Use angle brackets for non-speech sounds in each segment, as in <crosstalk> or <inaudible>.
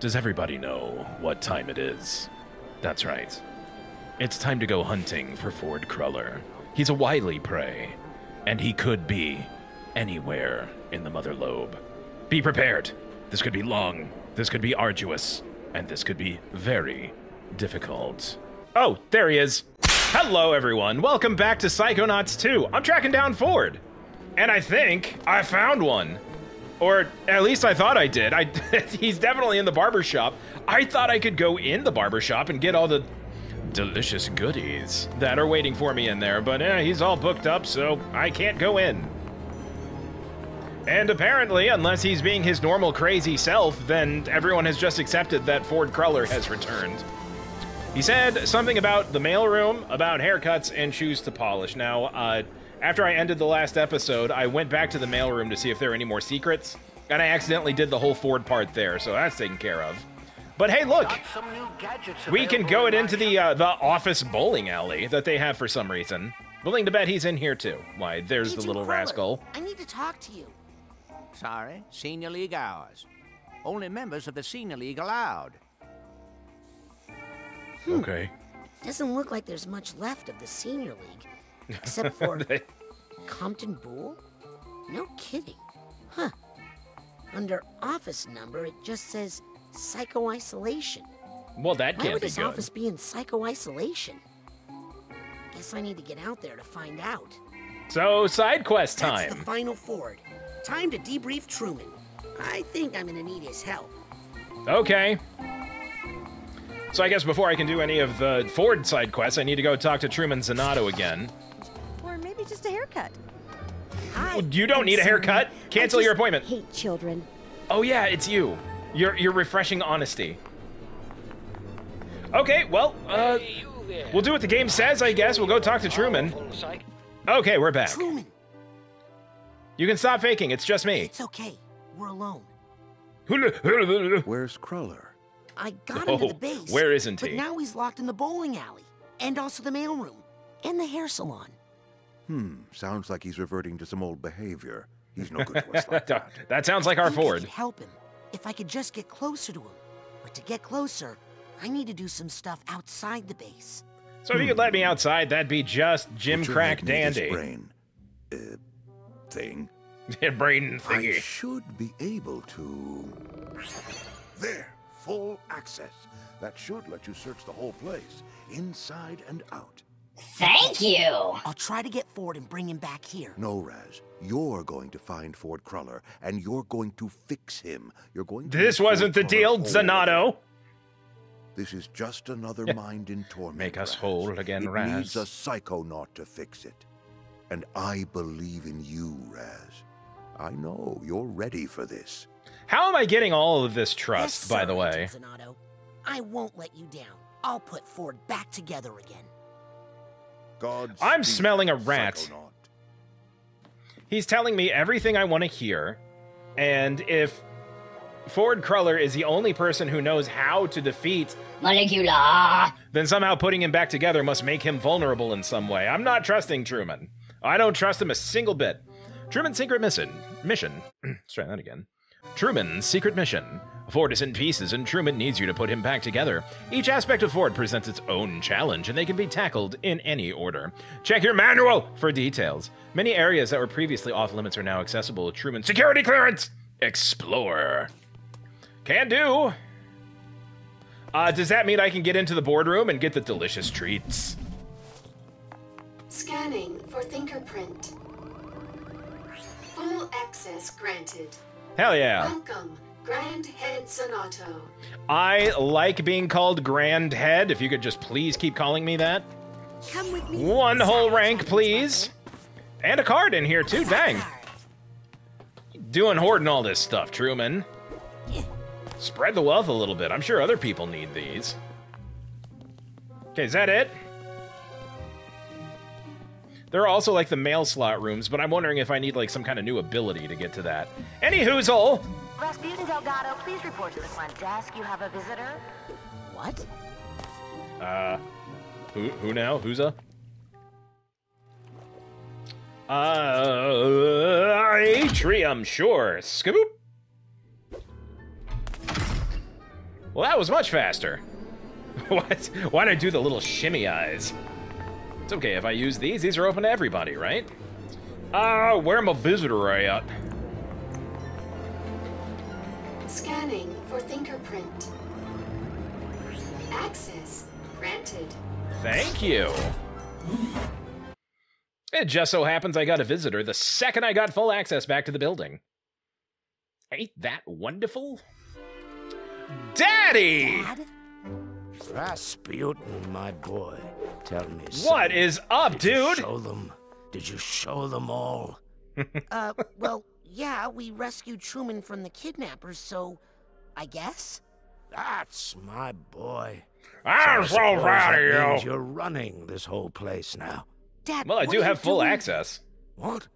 Does everybody know what time it is? That's right. It's time to go hunting for Ford Cruller. He's a wily prey, and he could be anywhere in the Mother Lobe. Be prepared. This could be long, this could be arduous, and this could be very difficult. Oh, there he is. Hello, everyone. Welcome back to Psychonauts 2. I'm tracking down Ford. And I think I found one. Or at least I thought I did. I <laughs> he's definitely in the barber shop. I thought I could go in the barber shop and get all the delicious goodies that are waiting for me in there, but eh, he's all booked up, so I can't go in. And apparently, unless he's being his normal crazy self, then everyone has just accepted that Ford Cruller has returned. He said something about the mailroom, about haircuts, and shoes to polish. Now, uh, after I ended the last episode, I went back to the mailroom to see if there were any more secrets, and I accidentally did the whole Ford part there, so that's taken care of. But hey, look, we can go it into the uh, the office bowling alley that they have for some reason. Willing to bet he's in here too. Why, there's Agent the little Cruller, rascal. I need to talk to you. Sorry, Senior League hours. Only members of the Senior League allowed. Okay. Doesn't look like there's much left of the senior league, except <laughs> for Compton Boole? No kidding. Huh. Under office number, it just says psycho isolation. well, that Why can't would be this good. office be in psycho isolation? Guess I need to get out there to find out. So, side quest time. That's the final Ford. Time to debrief Truman. I think I'm gonna need his help. Okay. So I guess before I can do any of the Ford side quests, I need to go talk to Truman Zanotto again. Or just a haircut. Hi. You don't I'm need a sorry. haircut. I Cancel your appointment. Hate children. Oh yeah, it's you. You're refreshing honesty. Okay, well, uh, we'll do what the game says, I guess. We'll go talk to Truman. Okay, we're back. Truman, You can stop faking. It's just me. it's okay. We're alone. Where's Cruller? I got him to Oh, the base. where isn't But he? now he's locked in the bowling alley, and also the mailroom, and the hair salon. Hmm, sounds like he's reverting to some old behavior. He's no good to us <laughs> like that. that sounds like our I think I Ford. could help him if I could just get closer to him. But to get closer, I need to do some stuff outside the base. So if you could let me outside, that'd be just Jim Put Crack head near this Dandy. Brain. Uh, thing. <laughs> Brain thingy. I should be able to. There, full access. That should let you search the whole place, inside and out. Thank you. I'll try to get Ford and bring him back here. No, Raz, you're going to find Ford Cruller, and you're going to fix him. You're going to. This wasn't the deal, Cruller Zanotto. This is just another mind in torment. Make us Raz. whole again, it Raz. needs a psychonaut to fix it. And I believe in you, Raz. I know you're ready for this. How am I getting all of this trust, yes, by sir, the way? Agent Zanotto. I won't let you down. I'll put Ford back together again. God. I'm smelling a rat. He's telling me everything I want to hear, and if Ford Cruller is the only person who knows how to defeat, Maligula. then somehow putting him back together must make him vulnerable in some way. I'm not trusting Truman. I don't trust him a single bit. Truman's secret mission. Mission. Let's <clears throat> try that again. Truman's secret mission. Ford is in pieces, and Truman needs you to put him back together. Each aspect of Ford presents its own challenge, and they can be tackled in any order. Check your manual for details. Many areas that were previously off limits are now accessible with Truman's security clearance. Explore. Can do. Uh, does that mean I can get into the boardroom and get the delicious treats? Scanning for fingerprint. Full access granted. Hell yeah. Welcome, Grand Head Zanotto. I like being called Grand Head. If you could just please keep calling me that. Come with me. One whole rank, please. And a card in here, too. Dang. Doing hoarding all this stuff, Truman. Spread the wealth a little bit. I'm sure other people need these. Okay, is that it? There are also like the mail slot rooms, but I'm wondering if I need like some kind of new ability to get to that. Any whoozle! Rasputin Delgado, please report to the front desk. You have a visitor. What? Uh, who who now? Who's a? Uh, Atrium, sure. Scoop. Well, that was much faster. <laughs> what? Why'd I do the little shimmy eyes? It's okay if I use these. These are open to everybody, right? Ah, uh, where am a visitor at? Scanning for fingerprint. Access granted. Thank you. It just so happens I got a visitor the second I got full access back to the building. Ain't that wonderful? Daddy! Dad? Rasputin, my boy. Tell me What is up, did you dude? show them? Did you show them all? <laughs> Uh, well, yeah, we rescued Truman from the kidnappers, so I guess. That's my boy. I'm So so I proud that of means you. You're running this whole place now. Dad, Well, I do have full doing? access. What?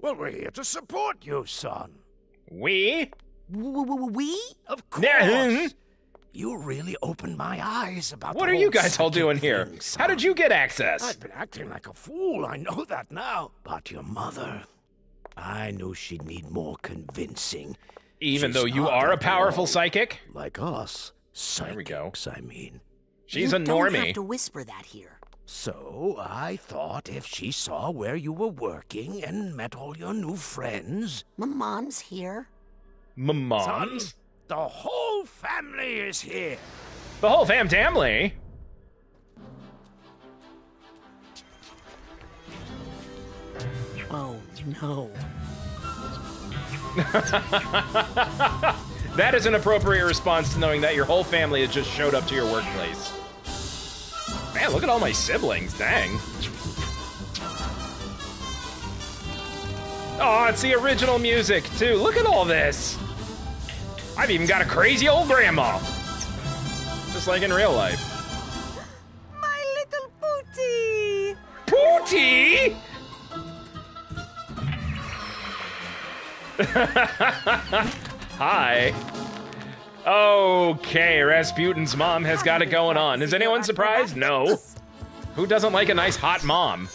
Well, we're here to support you, son. We? We? Of hmm. course. Yeah. You really opened my eyes about What the are you guys all doing here? thing, How did you get access? I've been acting like a fool, I know that now. But your mother, I knew she'd need more convincing. Even She's though you are a powerful all psychic? Like us. There we go. Psychics, I mean. She's you a don't have to whisper that here. So I thought if she saw where you were working and met all your new friends, My mom's here. M- Mom? son, the whole family is here. The whole fam family? Oh, no. <laughs> That is an appropriate response to knowing that your whole family has just showed up to your workplace. Man, look at all my siblings, dang. Oh, it's the original music, too. Look at all this. I've even got a crazy old grandma. Just like in real life. <laughs> Hi. Okay, Rasputin's mom has got it going on. Is anyone surprised? No. Who doesn't like a nice hot mom?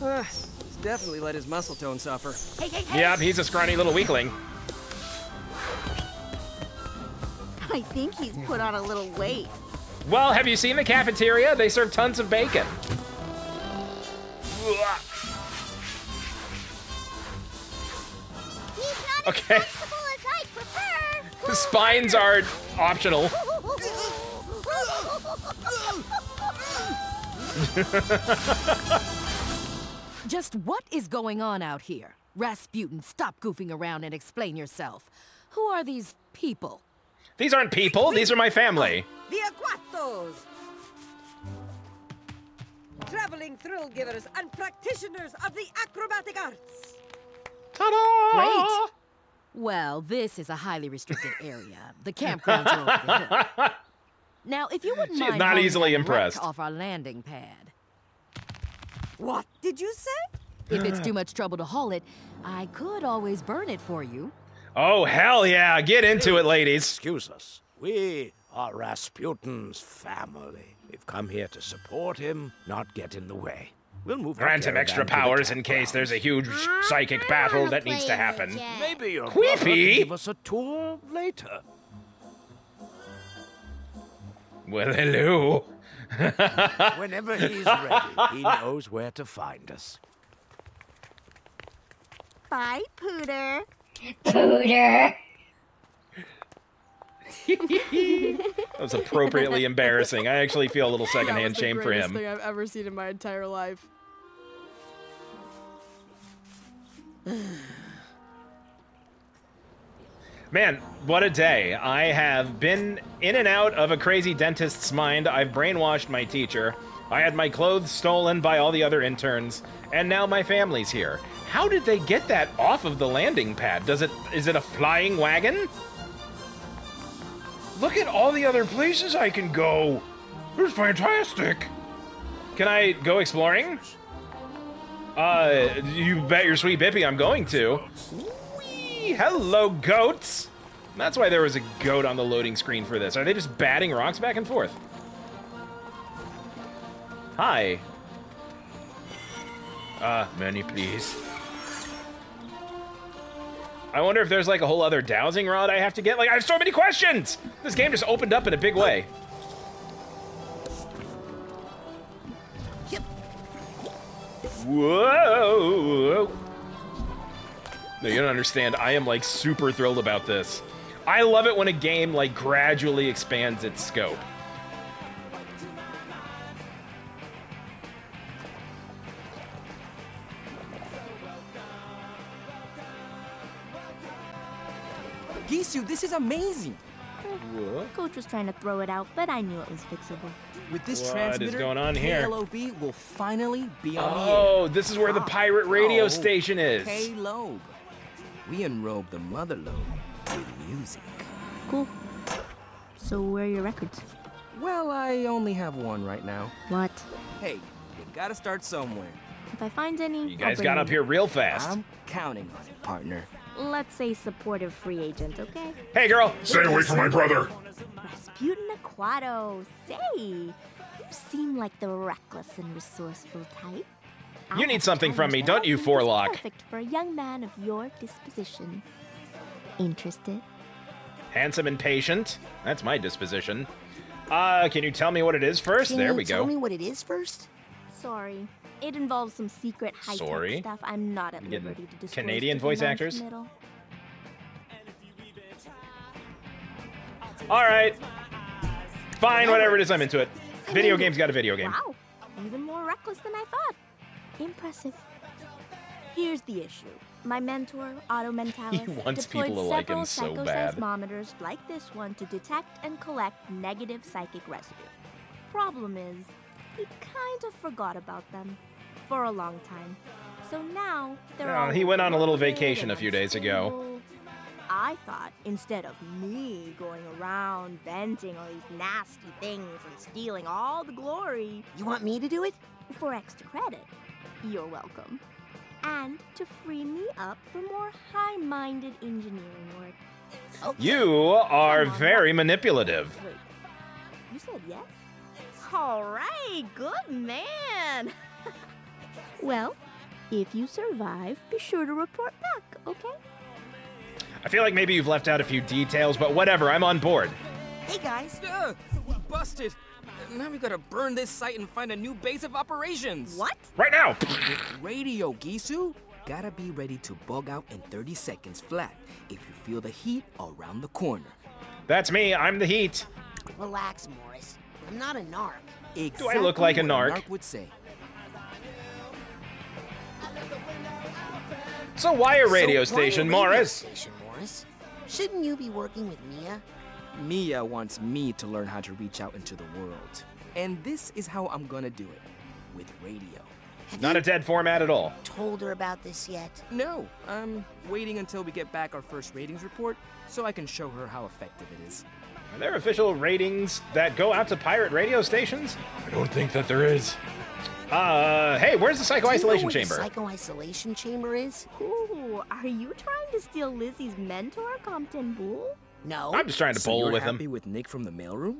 Uh, he's definitely let his muscle tone suffer. Hey, hey, hey! Yep, he's a scrawny little weakling. I think he's put on a little weight. Well, have you seen the cafeteria? They serve tons of bacon. He's Okay. as flexible as I prefer. The spines are optional. <laughs> Just what is going on out here? Rasputin, stop goofing around and explain yourself. Who are these people? These aren't people, these are my family. The Aquatos! Traveling thrill givers and practitioners of the acrobatic arts. Ta-da! Great. Well, this is a highly restricted area. The campgrounds are over the hill. <laughs> Now, if you wouldn't She's mind not easily that wreck impressed. off our landing pad. What did you say? If it's too much trouble to haul it, I could always burn it for you. Oh, hell yeah. Get into it, ladies. Excuse us. We are Rasputin's family. We've come here to support him, not get in the way. We'll move. our Grant him extra caravan to the powers in case there's a huge I psychic battle that needs to happen. with Maybe your Queepie. brother can give us a tour later. Well, hello. <laughs> Whenever he's ready, he knows where to find us. Bye, Pooter. Pooter. That was appropriately embarrassing. I actually feel a little secondhand that was shame the for greatest him. thing I've ever seen in my entire life. <sighs> Man, what a day. I have been in and out of a crazy dentist's mind. I've brainwashed my teacher. I had my clothes stolen by all the other interns, and now my family's here. How did they get that off of the landing pad? Does it is it a flying wagon? Look at all the other places I can go. It's fantastic. Can I go exploring? Uh, you bet your sweet bippy I'm going to. Whee! Hello, goats! That's why there was a goat on the loading screen for this. Are they just batting rocks back and forth? Hi. Uh, many please. I wonder if there's like a whole other dowsing rod I have to get. Like, I have so many questions! This game just opened up in a big way. Whoa! No, you don't understand. I am like super thrilled about this. I love it when a game like gradually expands its scope. Gisu, this is amazing. Coach was trying to throw it out, but I knew it was fixable. With this What is transmitter, going on here? KLOB will finally be on the air. Oh, this is where the pirate radio Oh, station is. K-Lobe. We enrobe the mother lobe with music. Cool. So where are your records? Well, I only have one right now. What? Hey, you gotta start somewhere. If I find any, You guys got up here real fast. I'm counting on it, partner. Let's say supportive free agent, okay? Hey, girl. Stay away from my brother. Rasputin Aquato, say, you seem like the reckless and resourceful type. I You need something from me, don't you, that I think is Forlock? Perfect for a young man of your disposition. Interested? Handsome and patient. That's my disposition. Uh, can you tell me what it is first? Can there you we tell me what it is first? Sorry. It involves some secret high-tech Sorry. stuff I'm not at getting liberty to disclose Canadian to voice actors? All right. Fine, whatever it is, I'm into it. Video game's got a video game. Wow, even more reckless than I thought. Impressive. Here's the issue. My mentor, Otto <laughs> Mentallis, deployed people to like him several so bad. psychoseismometers like this one to detect and collect negative psychic residue. Problem is, he kind of forgot about them for a long time. So now they're Oh, all he went on a little vacation a few days ago. I thought instead of me going around venting all these nasty things and stealing all the glory. You want me to do it? For extra credit. You're welcome. And to free me up for more high minded engineering work. You are very manipulative. Wait, you said yes? All right, good man. <laughs> well, if you survive, be sure to report back, okay? I feel like maybe you've left out a few details, but whatever, I'm on board. Hey guys. Uh, busted. Now we gotta burn this site and find a new base of operations. What? Right now! Radio, Gisu. Gotta be ready to bug out in 30 seconds flat if you feel the heat around the corner. That's me, I'm the heat. Relax, Morris. I'm not a narc. Exactly I look like a what narc? would say. So why a radio So why a station, radio Morris? Station, Morris? Shouldn't you be working with Mia? Mia wants me to learn how to reach out into the world. And this is how I'm gonna do it with radio. Not a dead format at all. Told her about this yet? No, I'm waiting until we get back our first ratings report so I can show her how effective it is. Are there official ratings that go out to pirate radio stations? I don't think that there is. Uh, hey, where's the psycho Do you know isolation chamber? The psycho isolation chamber is? Ooh, are you trying to steal Lizzie's mentor, Compton Boole? No. I'm just trying to so bowl you're with happy him. with Nick from the mailroom?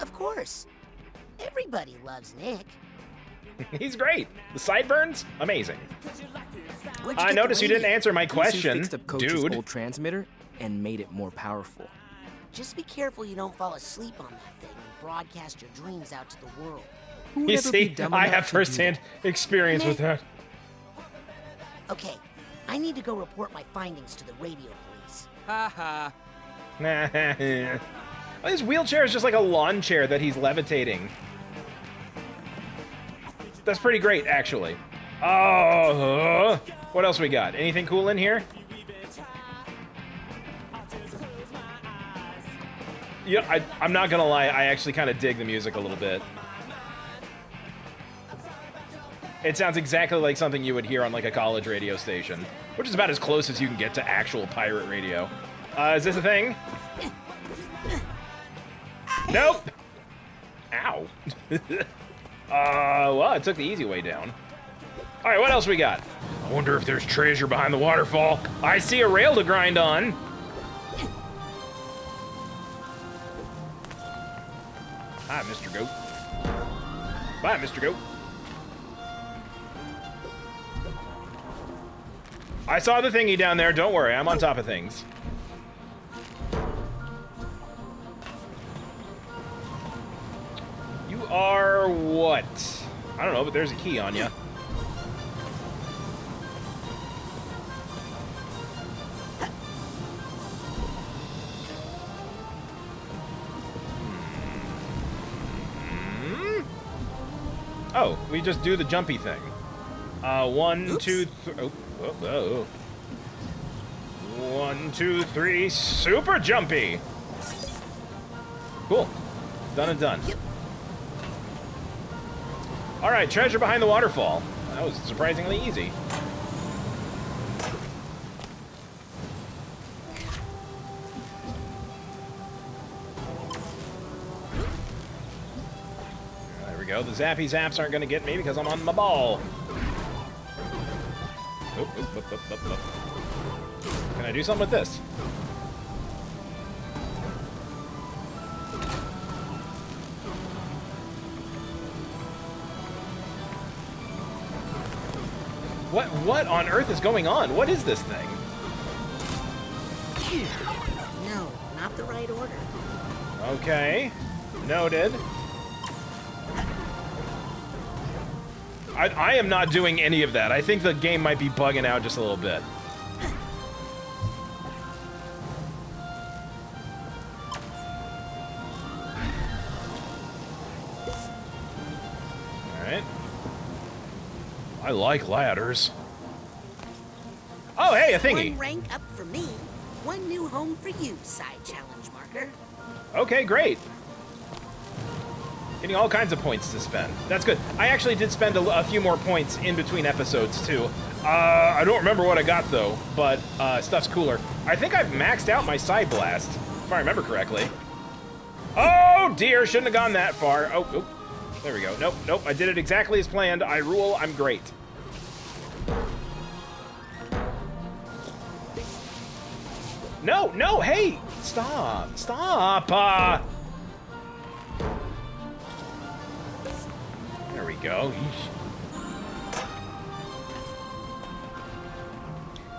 Of course. Everybody loves Nick. <laughs> He's great. The sideburns, amazing. Where'd I get noticed you didn't answer my Gisu question, fixed up Coach's dude. old transmitter and made it more powerful. Just be careful you don't fall asleep on that thing and broadcast your dreams out to the world. Who You see, I have firsthand experience with that. Okay, I need to go report my findings to the radio police. Ha ha. <laughs> His wheelchair is just like a lawn chair that he's levitating. That's pretty great, actually. Oh, what else we got? Anything cool in here? Yeah, I, I'm not gonna lie. I actually kind of dig the music a little bit. It sounds exactly like something you would hear on like a college radio station, which is about as close as you can get to actual pirate radio. Uh, is this a thing? Nope. Ow. <laughs> uh, well, I took the easy way down. All right, what else we got? I wonder if there's treasure behind the waterfall. I see a rail to grind on. Hi, Mr. Goat. Bye, Mr. Goat. I saw the thingy down there. Don't worry, I'm on top of things. You are what? I don't know, but there's a key on you. Oh, we just do the jumpy thing. Uh, one, two, th oh, oh, oh. One, two, three, super jumpy! Cool. Done and done. Alright, treasure behind the waterfall. That was surprisingly easy. Go. The zappy zaps aren't going to get me because I'm on my ball. Oop, oop, oop. Can I do something with this? What what on earth is going on? What is this thing? No, not the right order. Okay. Noted. I, I am not doing any of that. I think the game might be bugging out just a little bit. Alright. I like ladders. Oh, hey, a thingy. One rank up for me. One new home for you, side challenge marker. Okay, great. Getting all kinds of points to spend. That's good. I actually did spend a, a few more points in between episodes, too. Uh, I don't remember what I got, though, but uh, stuff's cooler. I think I've maxed out my side blast, if I remember correctly. Oh, dear, shouldn't have gone that far. Oh, oh, there we go. Nope, nope, I did it exactly as planned. I rule, I'm great. No, no, hey! Stop, stop! Uh... go.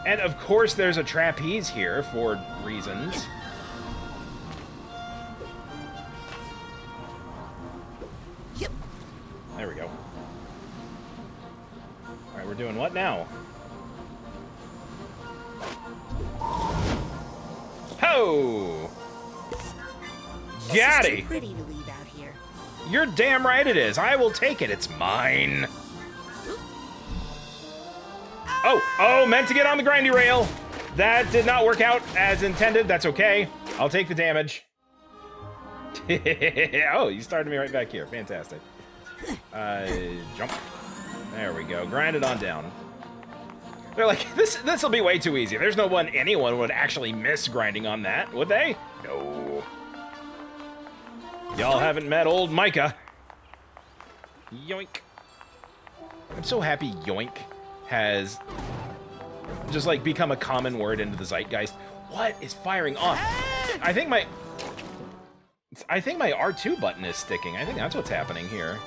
And of course there's a trapeze here for reasons. Yep. There we go. Alright, we're doing what now? Ho! Got You're damn right it is. I will take it. It's mine. Oh, oh, meant to get on the grindy rail. That did not work out as intended. That's okay. I'll take the damage. <laughs> oh, you started me right back here. Fantastic. Uh, jump. There we go. Grind it on down. They're like, this this will be way too easy. There's no one anyone would actually miss grinding on that, would they? No. Y'all haven't met old Micah. Yoink. I'm so happy yoink has just like become a common word into the zeitgeist. What is firing off? I think my I think my R2 button is sticking. I think that's what's happening here.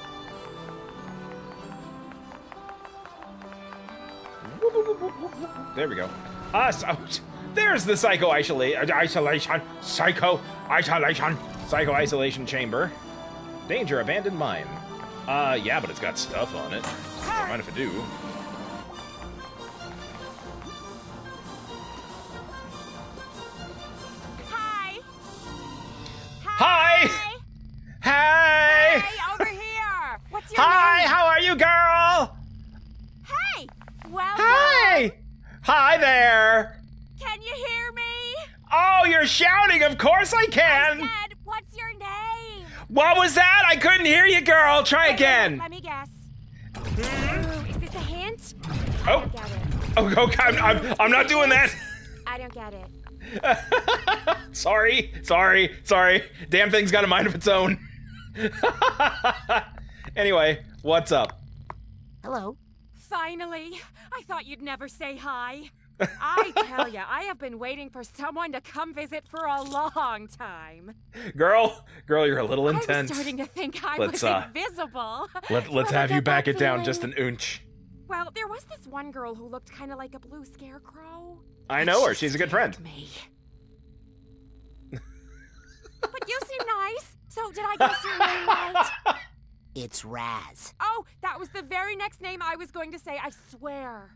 There we go. Ah, so, there's the psycho isolation, isolation, psycho isolation, psycho isolation chamber. Danger, abandoned mine. Uh, yeah, but it's got stuff on it. Don't mind if I do. Try Wait, wait, again. Let me guess. Ooh, is this a hint? Oh. I Oh. don't get it. Oh, okay. I'm, I'm, I'm not doing that. I don't get it. <laughs> sorry, sorry, sorry. Damn thing's got a mind of its own. <laughs> anyway, what's up? Hello. Finally, I thought you'd never say hi. I tell you, I have been waiting for someone to come visit for a long time. Girl, girl, you're a little intense. I intense. was starting to think I Let's, was uh, invisible. Let, let's But have you back that it down just an oonch. Well, there was this one girl who looked kind of like a blue scarecrow. I know her. She's a good friend. Me. but you seem nice. So did I guess your name right? <laughs> It's Raz. Oh, that was the very next name I was going to say, I swear.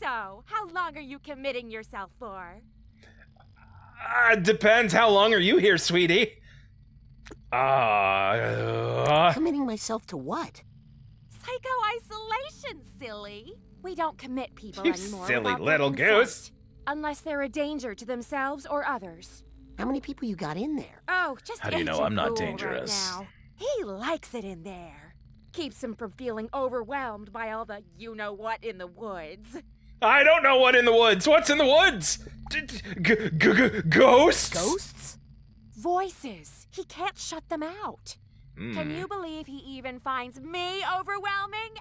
So, how long are you committing yourself for? Uh, depends. How long are you here, sweetie? Uh, Committing myself to what? Psycho isolation, silly. We don't commit people You anymore. silly without their little consent, goose. Unless they're a danger to themselves or others. How many people you got in there? Oh, just How do you know I'm not dangerous? Right now. He likes it in there. Keeps him from feeling overwhelmed by all the you know what in the woods. I don't know what in the woods. What's in the woods? G- g- ghosts? Ghosts? Voices. He can't shut them out. Can Hmm. you believe he even finds me overwhelming?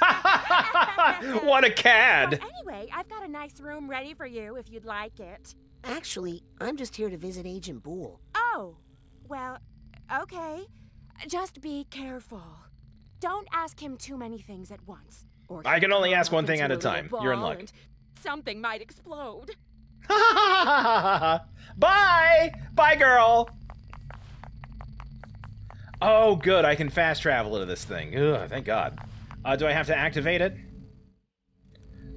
<laughs> what a cad. So anyway, I've got a nice room ready for you if you'd like it. Actually, I'm just here to visit Agent Boole. Oh, well, okay. Just be careful. Don't ask him too many things at once. Or I can only ask one thing at a time. You're in luck. Something might explode. <laughs> Bye! Bye, girl! Oh, good. I can fast travel into this thing. Ugh, thank God. Uh, do I have to activate it?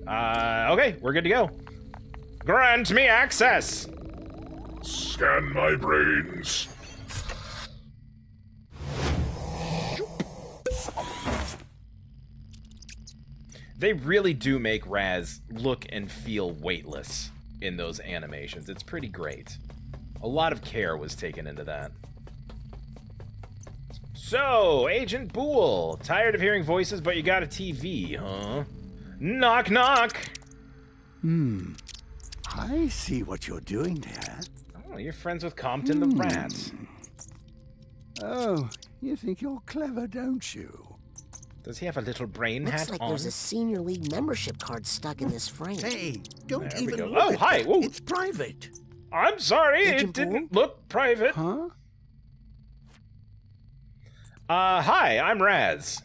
Uh, okay, we're good to go. Grant me access! Scan my brains. They really do make Raz look and feel weightless in those animations. It's pretty great. A lot of care was taken into that. So, Agent Boole, tired of hearing voices, but you got a TV, huh? Knock, knock! Hmm. I see what you're doing there. Oh, you're friends with Compton the Rat. Oh, you think you're clever, don't you? Does he have a little brain Looks hat like on? there's a senior league membership card stuck in this frame. Hey, don't There even look Oh, at hi. it. Whoa. It's private. I'm sorry, Agent it didn't look private. Huh? Uh, hi, I'm Raz.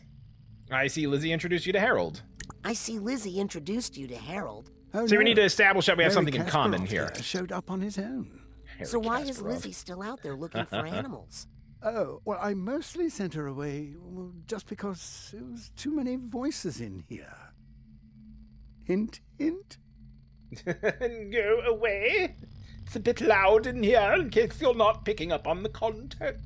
I see Lizzie introduced you to Harold. I see Lizzie introduced you to Harold. Oh, So we need to establish that we have Harry something in common Kasparov here. Showed up on his own. so why is Lizzie still out there looking for <laughs> animals? Oh, well, I mostly sent her away just because there was too many voices in here. Hint, hint. <laughs> Go away. It's a bit loud in here in case you're not picking up on the context.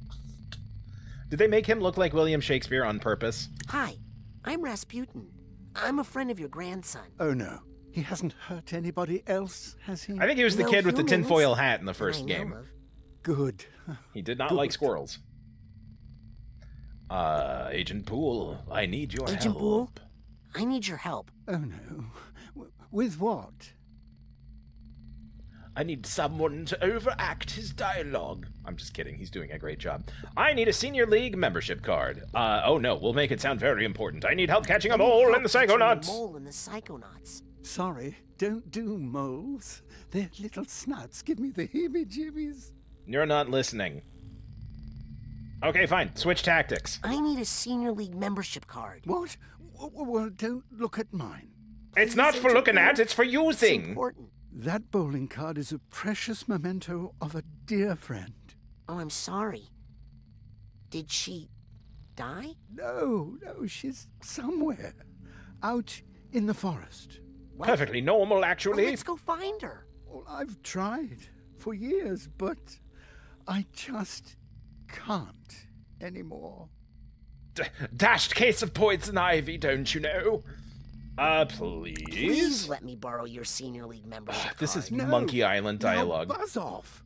Did they make him look like William Shakespeare on purpose? Hi, I'm Rasputin. I'm a friend of your grandson. Oh no, he hasn't hurt anybody else, has he? I think he was the No kid with the tinfoil hat in the first game. of. Good. He did not Good. like squirrels. Uh, Agent Poole, I need your Agent help. Boole, I need your help. Oh no. W- with what? I need someone to overact his dialogue. I'm just kidding. He's doing a great job. I need a senior league membership card. Uh, oh no, we'll make it sound very important. I need help catching a mole in the catching Psychonauts. mole in the Psychonauts. Sorry, don't do moles. Their little snouts give me the heebie-jeebies. You're not listening. Okay, fine. Switch tactics. I need a senior league membership card. What? W- w- Well, don't look at mine. It's not for looking at, it's for using. It's using. important. That bowling card is a precious memento of a dear friend. Oh, I'm sorry. Did she die? No, no, she's somewhere. Out in the forest. Perfectly normal, Well, actually. Oh, let's go find her. Well, I've tried for years, but I just can't anymore. D- dashed case of poison ivy, don't you know? Uh, please. Please let me borrow your senior league membership This is. No. Monkey Island Now dialogue. buzz off.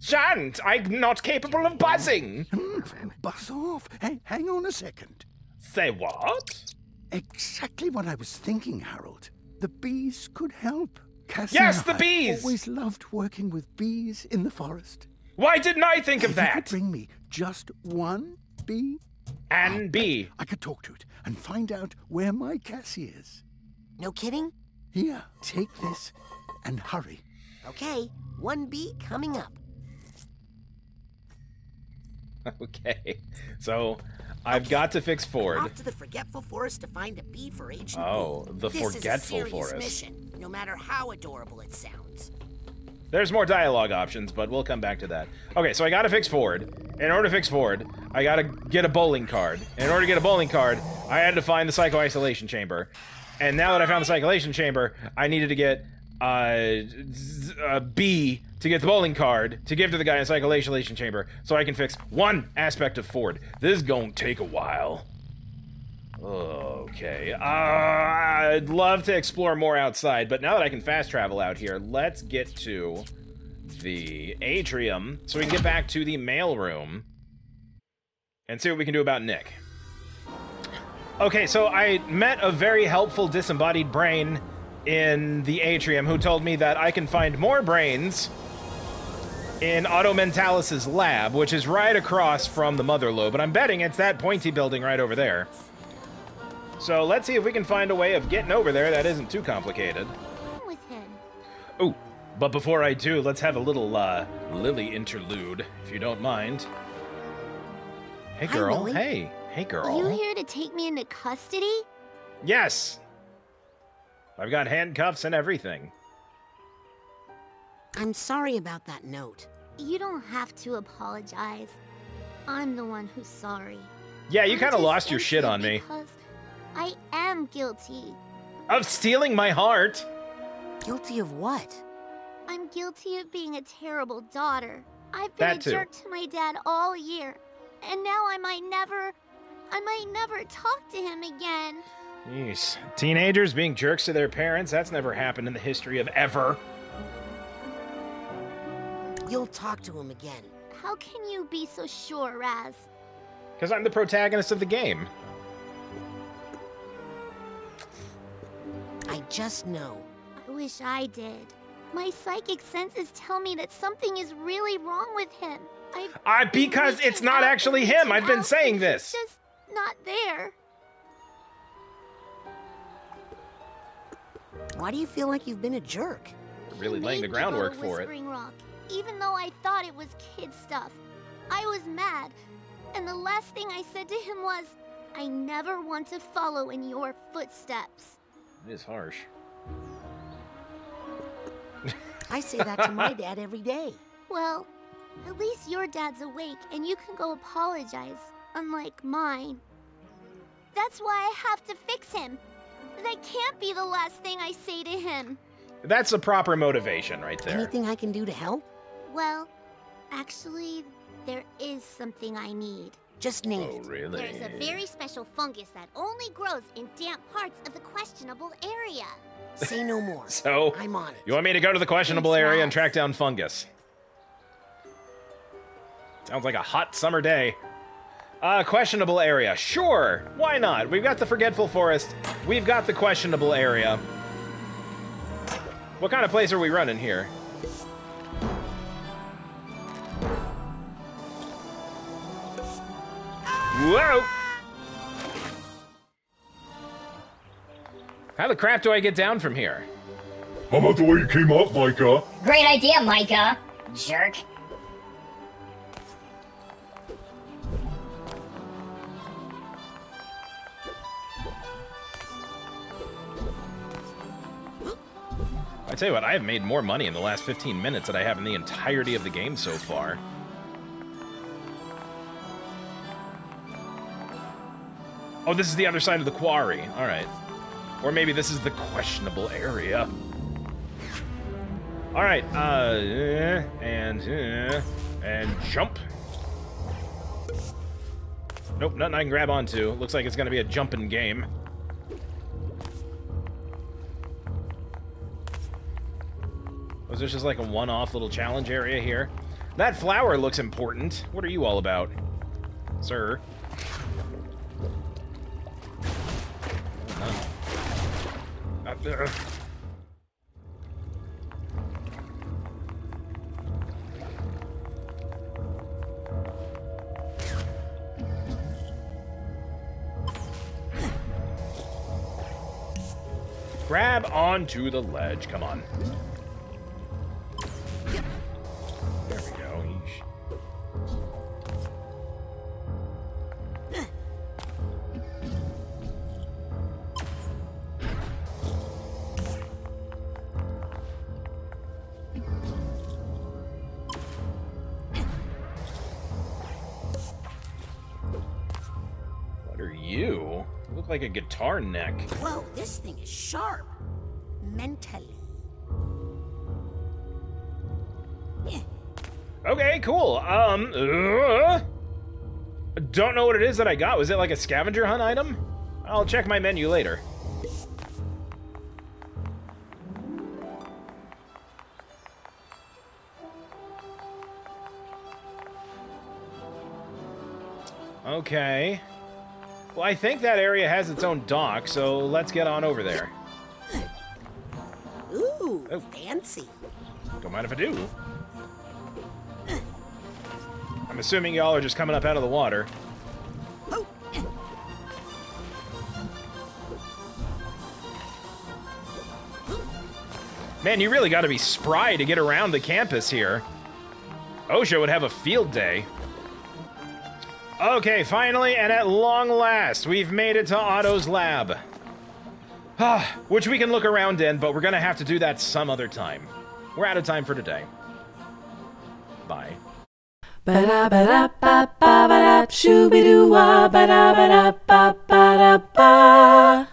Shan't! I'm not capable of buzzing! Hmm, buzz off. Hey, hang on a second. Say what? Exactly what I was thinking, Harold. The bees could help. Cassie Yes, and the I bees! Always loved working with bees in the forest. Why didn't I think of if you could that? bring me just one bee, And B. I could talk to it and find out where my Cassie is. No kidding? Here, take this and hurry. Okay, one B coming up. <laughs> Okay. So, I've got to fix Ford. Off to the Forgetful Forest to find a bee for Agent Oh, Boo. the this Forgetful is a serious Forest. mission, no matter how adorable it sounds. There's more dialogue options, but we'll come back to that. Okay, so I gotta fix Ford. In order to fix Ford, I gotta get a bowling card. In order to get a bowling card, I had to find the psycho isolation chamber. And now that I found the psycho isolation chamber, I needed to get uh, B to get the bowling card to give to the guy in the psycho isolation chamber so I can fix one aspect of Ford. This is gonna take a while. Okay. Uh, I'd love to explore more outside, but now that I can fast travel out here, let's get to the atrium so we can get back to the mailroom and see what we can do about Nick. Okay, so I met a very helpful disembodied brain in the atrium who told me that I can find more brains in Otto Mentallis's lab, which is right across from the Mother Lobe, and I'm betting it's that pointy building right over there. So let's see if we can find a way of getting over there that isn't too complicated. With him. Ooh, but before I do, let's have a little uh, Lili interlude, if you don't mind. Hey, girl. Lili. hey, hey, girl. Are you here to take me into custody? Yes. I've got handcuffs and everything. I'm sorry about that note. You don't have to apologize. I'm the one who's sorry. Yeah, you kind of lost your shit on me. Because I am guilty. Of stealing my heart. Guilty of what? I'm guilty of being a terrible daughter. I've been That a too. jerk to my dad all year, and now I might never, I might never talk to him again. Jeez. Teenagers being jerks to their parents, that's never happened in the history of ever. You'll talk to him again. How can you be so sure, Raz? Because I'm the protagonist of the game. I just know. I wish I did. My psychic senses tell me that something is really wrong with him. I've I because it's not actually him. I've been saying this. just not there. Why do you feel like you've been a jerk? Really laying the made me go to groundwork for it. Rock, even though I thought it was kid stuff. I was mad, and the last thing I said to him was, "I never want to follow in your footsteps." It is harsh. <laughs> I say that to my dad every day. Well, at least your dad's awake, and you can go apologize, unlike mine. That's why I have to fix him. That can't be the last thing I say to him. That's a proper motivation right there. Anything I can do to help? Well, actually, there is something I need. Just name Oh, it. really? There's a very special fungus that only grows in damp parts of the questionable area. Say no more. <laughs> So, I'm on it. you want me to go to the questionable Thanks, area and track down fungus? Sounds like a hot summer day. Uh, questionable area. Sure, why not? We've got the Forgetful Forest. We've got the questionable area. What kind of place are we running here? Whoa! How the crap do I get down from here? How about the way you came up, Micah? Great idea, Micah. Jerk. I tell you what, I have made more money in the last 15 minutes than I have in the entirety of the game so far. Oh, this is the other side of the quarry. All right. Or maybe this is the questionable area. All right. Uh, eh, and eh, and jump. Nope, nothing I can grab onto. Looks like it's going to be a jumping game. Was this just like a one-off little challenge area here? That flower looks important. What are you all about, sir? Grab onto the ledge. Come on. Guitar neck. Whoa, this thing is sharp. Mentally. Okay, cool. Um, uh, don't know what it is that I got. Was it like a scavenger hunt item? I'll check my menu later. Okay. Well, I think that area has its own dock, so let's get on over there. Ooh, oh. fancy. Don't mind if I do. I'm assuming y'all are just coming up out of the water. Man, you really got to be spry to get around the campus here. OSHA would have a field day. Okay, finally, and at long last, we've made it to Otto's lab. Ah, which we can look around in, but we're gonna have to do that some other time. We're out of time for today. Bye. Ba-da-ba-da-ba-ba-ba-da, shoo-be-doo-wah, ba-da-ba-da-ba-ba-da-ba.